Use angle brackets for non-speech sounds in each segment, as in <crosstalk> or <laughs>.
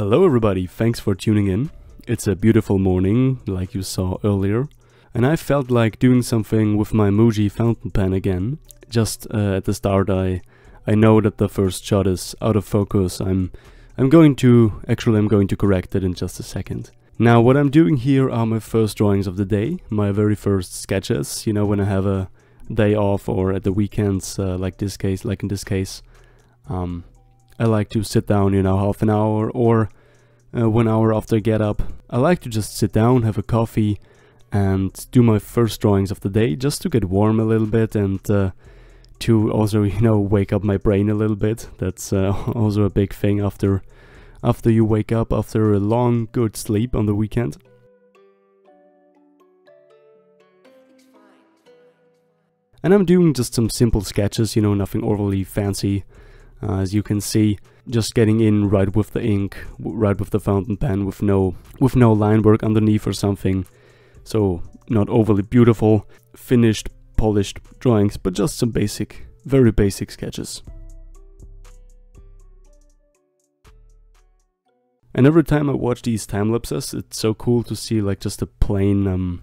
Hello everybody, thanks for tuning in. It's a beautiful morning, like you saw earlier, and I felt like doing something with my Muji fountain pen again. Just uh, at the start I I know that the first shot is out of focus. I'm I'm going to actually I'm going to correct it in just a second. Now what I'm doing here are my first drawings of the day, my very first sketches, you know when I have a day off or at the weekends uh, like this case like in this case. Um, I like to sit down, you know, half an hour or uh, one hour after I get up. I like to just sit down, have a coffee, and do my first drawings of the day just to get warm a little bit and uh, to also, <laughs> you know, wake up my brain a little bit. That's uh, <laughs> also a big thing after after you wake up after a long good sleep on the weekend. And I'm doing just some simple sketches, you know, nothing overly fancy. Uh, as you can see, just getting in right with the ink, right with the fountain pen, with no with no line work underneath or something. So not overly beautiful, finished, polished drawings, but just some basic, very basic sketches. And every time I watch these time lapses, it's so cool to see like just a plain, um,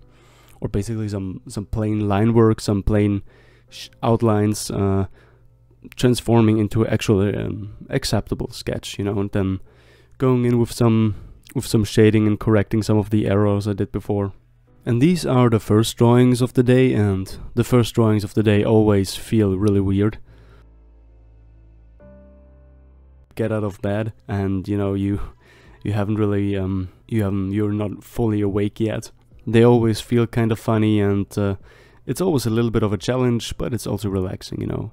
or basically some some plain line work, some plain outlines. Uh, transforming into actually an acceptable sketch, you know, and then going in with some with some shading and correcting some of the errors I did before. And these are the first drawings of the day, and the first drawings of the day always feel really weird. Get out of bed, and you know you you haven't really um you haven't you're not fully awake yet. They always feel kind of funny, and uh, it's always a little bit of a challenge, but it's also relaxing, you know.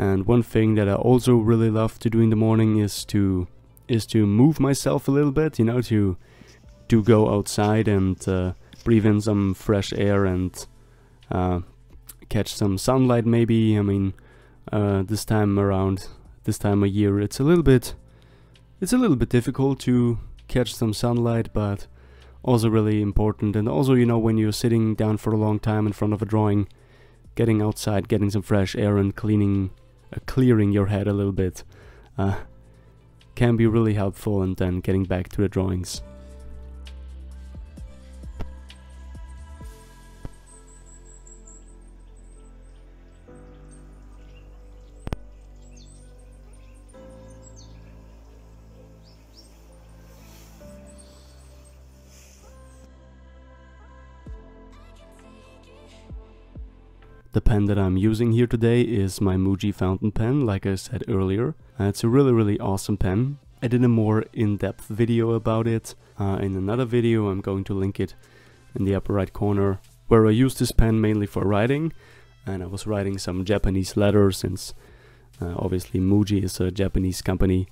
And one thing that I also really love to do in the morning is to is to move myself a little bit, you know, to to go outside and uh, breathe in some fresh air and uh, catch some sunlight. Maybe I mean uh, this time around, this time of year, it's a little bit it's a little bit difficult to catch some sunlight, but also really important. And also, you know, when you're sitting down for a long time in front of a drawing, getting outside, getting some fresh air, and cleaning clearing your head a little bit uh, can be really helpful and then getting back to the drawings. The pen that I'm using here today is my Muji fountain pen, like I said earlier. Uh, it's a really, really awesome pen. I did a more in-depth video about it uh, in another video. I'm going to link it in the upper right corner, where I use this pen mainly for writing. And I was writing some Japanese letters since uh, obviously Muji is a Japanese company.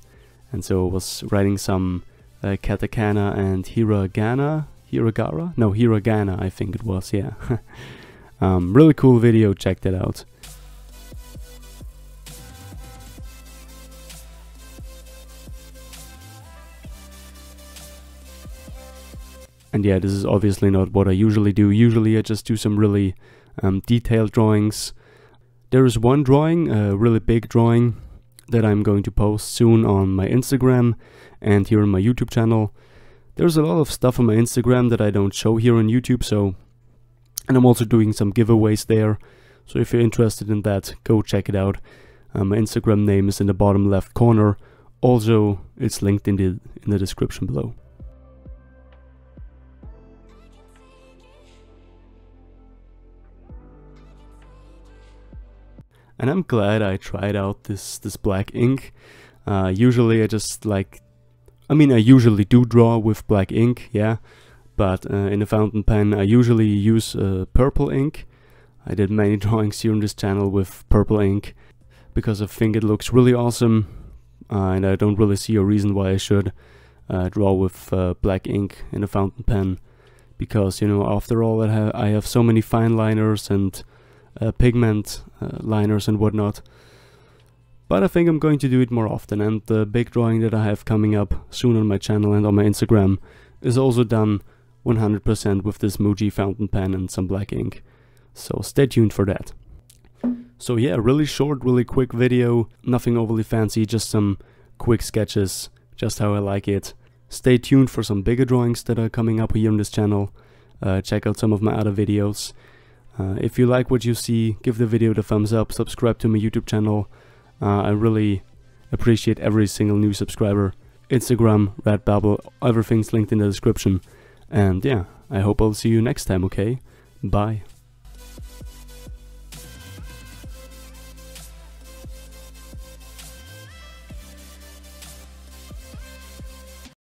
And so I was writing some uh, katakana and hiragana, hiragara? No, hiragana I think it was, yeah. <laughs> Um, really cool video, check that out. And yeah, this is obviously not what I usually do. Usually I just do some really um, detailed drawings. There is one drawing, a really big drawing, that I'm going to post soon on my Instagram and here on my YouTube channel. There's a lot of stuff on my Instagram that I don't show here on YouTube, so and I'm also doing some giveaways there. So if you're interested in that, go check it out. Um, my Instagram name is in the bottom left corner. Also, it's linked in the in the description below. And I'm glad I tried out this this black ink. Uh, usually I just like, I mean I usually do draw with black ink, yeah but uh, in a fountain pen I usually use uh, purple ink. I did many <laughs> drawings here on this channel with purple ink because I think it looks really awesome uh, and I don't really see a reason why I should uh, draw with uh, black ink in a fountain pen because you know after all I have, I have so many fine liners and uh, pigment liners and whatnot but I think I'm going to do it more often and the big drawing that I have coming up soon on my channel and on my Instagram is also done 100% with this Muji fountain pen and some black ink. So stay tuned for that. So yeah, really short, really quick video, nothing overly fancy, just some quick sketches, just how I like it. Stay tuned for some bigger drawings that are coming up here on this channel. Uh, check out some of my other videos. Uh, if you like what you see, give the video the thumbs up, subscribe to my YouTube channel. Uh, I really appreciate every single new subscriber. Instagram, Redbubble, everything's linked in the description. And yeah, I hope I'll see you next time, okay? Bye.